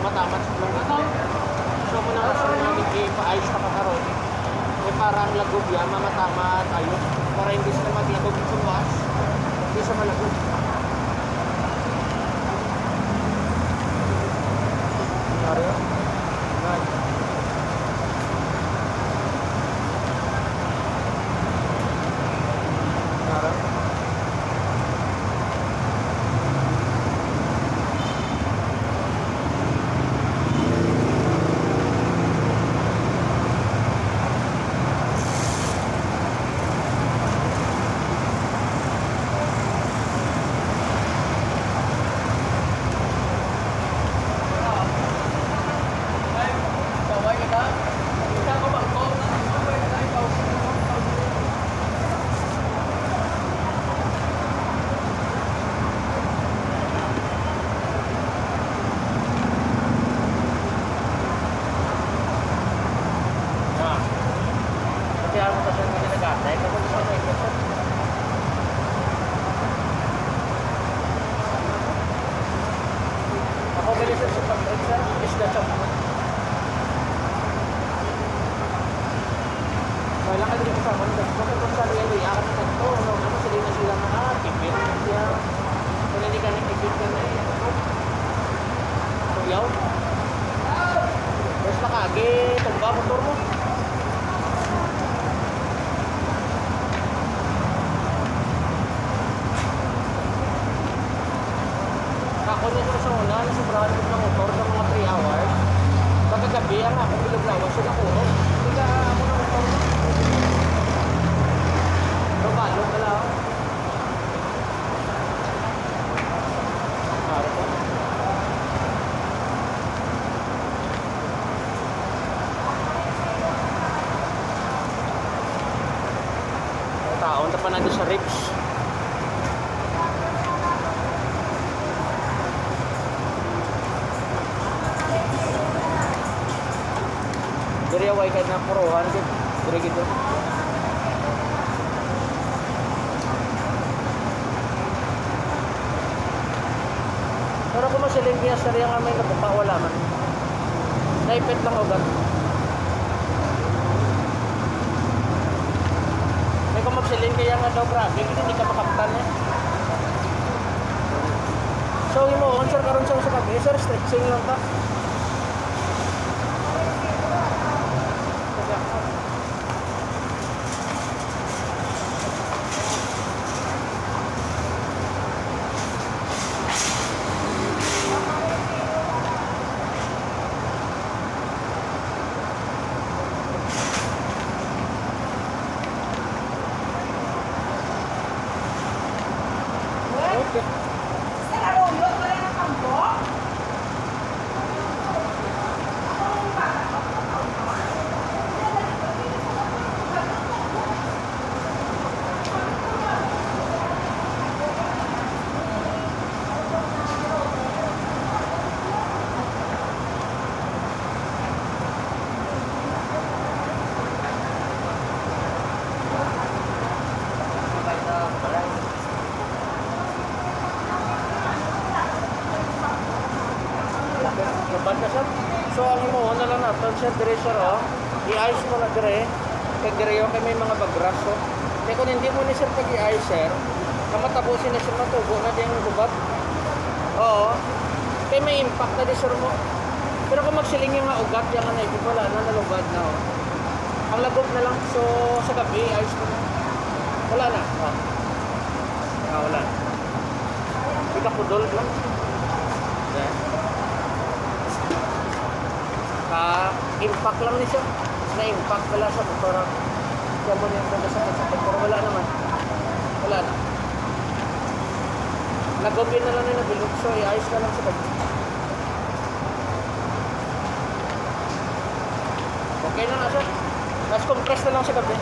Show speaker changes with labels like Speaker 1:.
Speaker 1: matamat sa mga tao. So, muna ko sa namin eh, paayos na kakaroon. Eh, para ang lagog yan, mamatama tayo. Para hindi sa maglagog sa mas, hindi sa malagog. Sir, isda sa Wala ka din kasama ng dagpo kung kung saan yan, akan na dagpo, no, ano sila na sila na, ah, kipit na siya. Kung hindi ka na kipit ka na eh. Tuyaw. Terus nakagi, tumba motor mo. Ako na ko sa una, nasobrahan ko ng motor ng mga 3 hours. Pagkagabi, ang ako bilaglawan sila puro. Hindi ka ako ng motor. Pero balot na lang. Araw ko. Taon na pa na doon sa Rips. Dari away kahit na puruhan gid. Dari gitu. Pero kung masiling niya sa riyan nga may nabuka, wala man. Naipit lang agad. May kung magsiling kaya nga daw grabe, hindi ka makaptan eh. So, imo, sir, karon sa sa kabi, sir, stretching lang ta. Okay. Laban na sir. So ang na sir dire sir oh. I-ice mo na dire. Kag dire yung kay may mga bagras so. Kaya kung hindi mo ni sir pag i-ice sir, kamatapusin na sir matubo na din yung gubat. Oo. Kaya may impact na di sir mo. Pero kung magsiling yung ugat, yung nga naipit, wala na, nalubad na oh. Ang lagop na lang, so sa gabi, ice mo na. Wala na. Oh. Ah, wala. Hindi ka pudol lang. Yeah. Ka-impact lang ni siya. Na-impact pala sa motor. Siya mo niya pala sa sakit. Pero wala naman. Wala na. Nagawin na lang nila bilog. So, i-ayos na lang sa gabi. Okay na na, sir. Last compress na lang sa gabi.